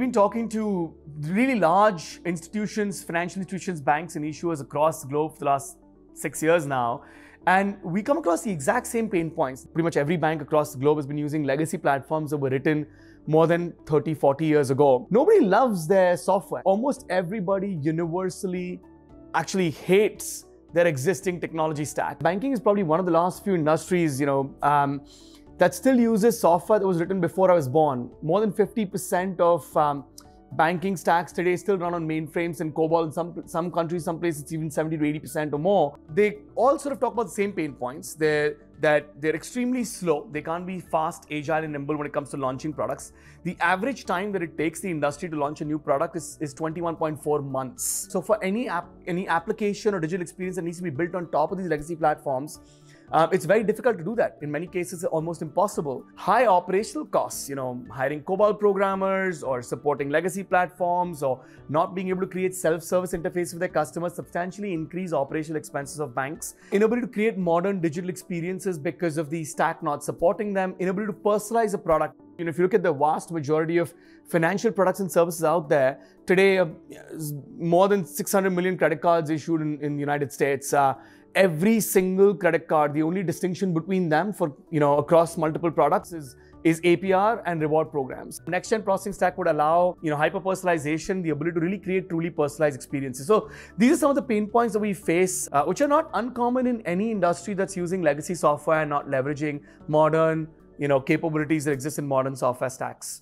we've been talking to really large institutions, financial institutions, banks, and issuers across the globe for the last six years now. And we come across the exact same pain points. Pretty much every bank across the globe has been using legacy platforms that were written more than 30, 40 years ago. Nobody loves their software. Almost everybody universally actually hates their existing technology stack. Banking is probably one of the last few industries, you know, um, that still uses software that was written before I was born. More than 50% of um, banking stacks today still run on mainframes and COBOL. In some some countries, some places it's even 70 to 80 percent or more. They all sort of talk about the same pain points. They're that they're extremely slow. They can't be fast, agile, and nimble when it comes to launching products. The average time that it takes the industry to launch a new product is, is 21.4 months. So for any app, any application or digital experience that needs to be built on top of these legacy platforms, um, it's very difficult to do that. In many cases, almost impossible. High operational costs, you know, hiring COBOL programmers or supporting legacy platforms or not being able to create self-service interface with their customers substantially increase operational expenses of banks. Inability to create modern digital experiences because of the stack not supporting them. Inability to personalize a product. You know, if you look at the vast majority of financial products and services out there, today uh, more than 600 million credit cards issued in, in the United States. Uh, every single credit card, the only distinction between them for, you know, across multiple products is is APR and reward programs. Next-gen processing stack would allow, you know, hyper-personalization, the ability to really create truly personalized experiences. So these are some of the pain points that we face, uh, which are not uncommon in any industry that's using legacy software and not leveraging modern, you know, capabilities that exist in modern software stacks.